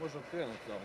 Може, окремо цього.